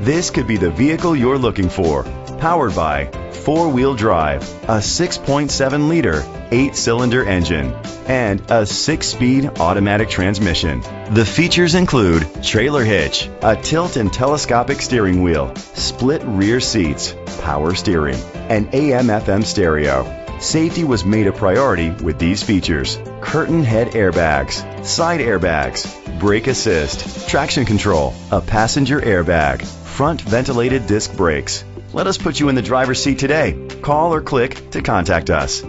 This could be the vehicle you're looking for. Powered by four wheel drive, a 6.7 liter, eight cylinder engine, and a six speed automatic transmission. The features include trailer hitch, a tilt and telescopic steering wheel, split rear seats, power steering, and AM FM stereo. Safety was made a priority with these features curtain head airbags, side airbags, brake assist, traction control, a passenger airbag, front ventilated disc brakes. Let us put you in the driver's seat today. Call or click to contact us.